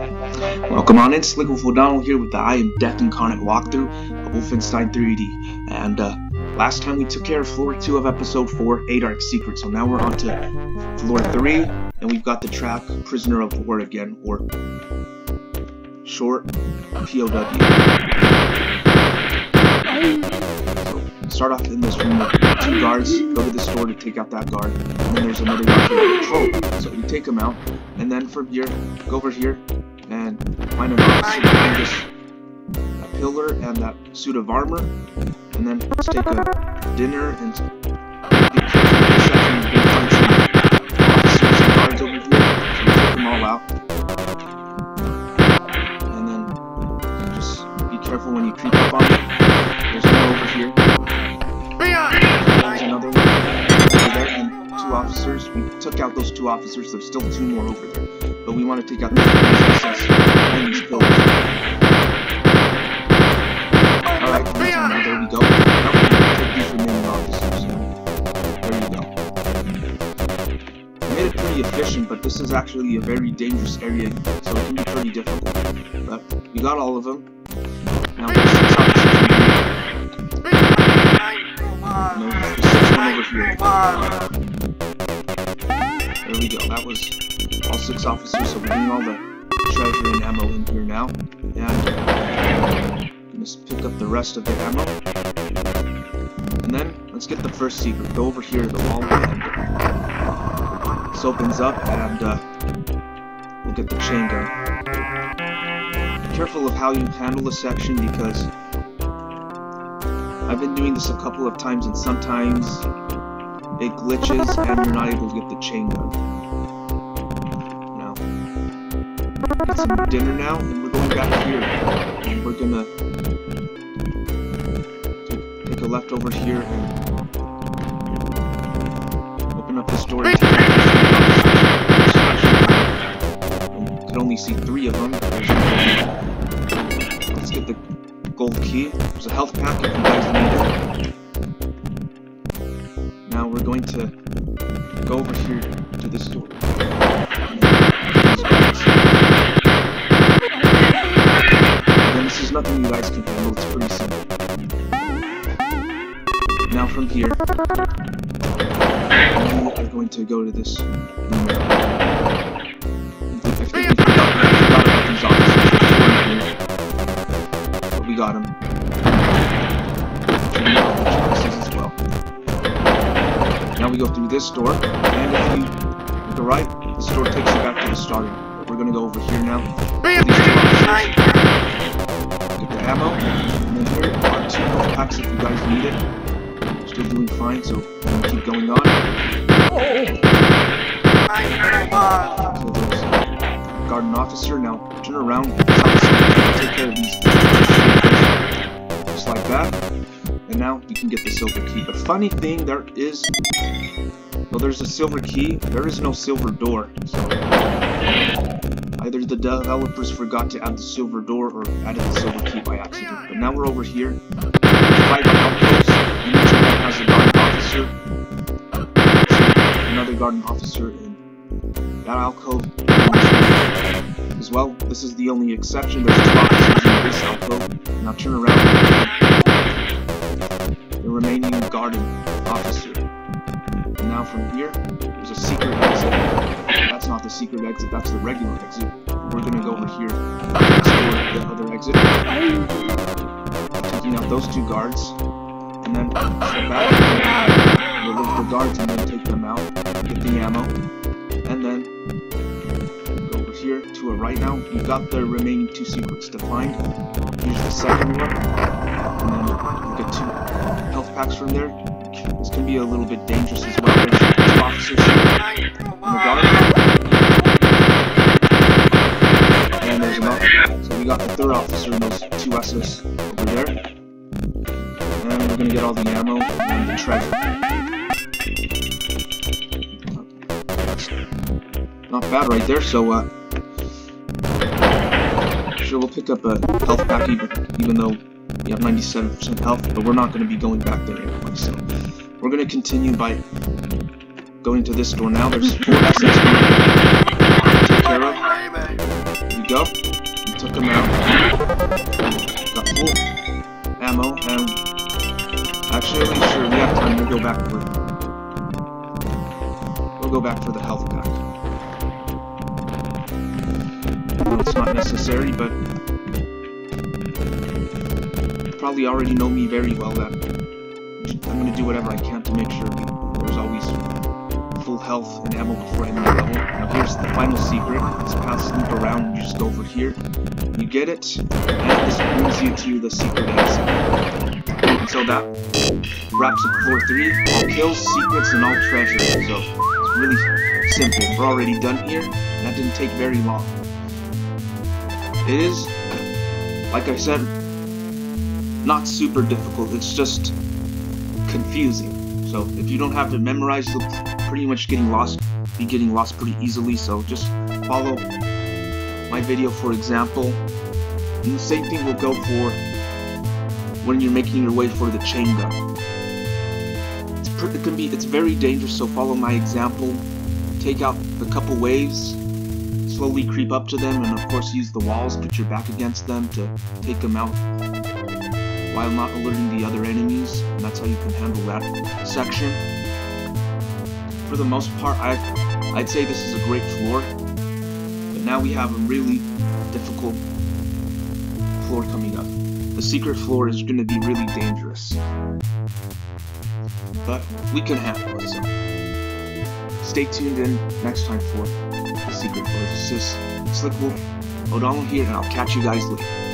Welcome on in, Slick Wolf O'Donnell here with the I Am Death Incarnate walkthrough of Wolfenstein 3D. And uh, last time we took care of floor 2 of episode 4, A Dark Secret. So now we're on to floor 3, and we've got the track Prisoner of War again, or short POW. So start off in this room with two guards, go to the store to take out that guard, and then there's another guard patrol. So you take him out, and then from here, go over here, and find an officer behind this a pillar and that suit of armor, and then let's take a dinner and some and over here, them all out. And then just be careful when you creep up on. We took out those two officers. There's still two more over there. But we want to take out the SS behind these pillars. Alright, now there we go. Now we take these remaining officers. There you go. I made it pretty efficient, but this is actually a very dangerous area, so it can be pretty difficult. But we got all of them. Now there's six officers. No, there's six over here. We go. That was all six officers, so we're doing all the treasure and ammo in here now. And gonna pick up the rest of the ammo. And then let's get the first secret. Go over here to the wall and this opens up and uh, we'll get the chain gun. Be careful of how you handle the section because I've been doing this a couple of times and sometimes it glitches and you're not able to get the chain gun. Now, get some dinner now, and we're going back here. And we're gonna take, take a left over here and open up this door. You can only see three of them. Let's get the gold key. There's a health pack if you guys need it. We're going to go over here to this door. And this is nothing you guys can handle, it's pretty simple. Now from here, we are going to go to this room. We forgot, we go through this door, and if you look to the right, this door takes you back to the starting. We're gonna go over here now. to These two officers. Get the ammo, and then here are two health packs if you guys need it. Still doing fine, so keep going on. Kill those garden officer. Now turn around, take care of these just like that. And now you can get the silver key. The funny thing, there is, well, there's a silver key. There is no silver door. So either the developers forgot to add the silver door or added the silver key by accident. But now we're over here. Fight on outpost. And each one has a officer. Another garden officer in that alcove as well. This is the only exception. There's two officers in this alcove. Now turn around the remaining garden officer. And now from here, there's a secret exit. That's not the secret exit, that's the regular exit. We're gonna go over here, the other exit. Taking out those two guards. And then step the guards and then take them out. Get the ammo. And then right now. We've got the remaining two secrets to find. Here's the second one. And then we'll get two health packs from there. This can be a little bit dangerous as well. There's two officers the guard. And there's another. So we got the third officer and those two SS over there. And we're gonna get all the ammo and the treasure. Not bad right there, so uh we'll pick up a health pack even, though we have 97% health, but we're not going to be going back there anyway, so we're going to continue by going to this door now. There's four to take care of. We go. We took him out. Got full ammo, and actually, sure, we have time. We'll go back for. We'll go back for the health pack. It's not necessary, but you probably already know me very well. That I'm gonna do whatever I can to make sure there's always full health and ammo before ending the level. Now here's the final secret. This path loop around, you just go over here, you get it, and this brings you to the secret exit. So that wraps up floor 3, all kills, secrets, and all treasure. So it's really simple. We're already done here, and that didn't take very long. It is, like I said, not super difficult, it's just confusing. So if you don't have to memorize, you'll pretty much getting lost, be getting lost pretty easily. So just follow my video for example. And the same thing will go for when you're making your way for the chain gun. It's it can be it's very dangerous. So follow my example. Take out the couple waves. Slowly creep up to them, and of course use the walls. Put your back against them to take them out while not alerting the other enemies, and that's how you can handle that section. For the most part, i I'd say this is a great floor, but now we have a really difficult floor coming up. The secret floor is going to be really dangerous, but we can handle it, so stay tuned in next time for the secret is Slick Wolf O'Donnell here, and I'll catch you guys later.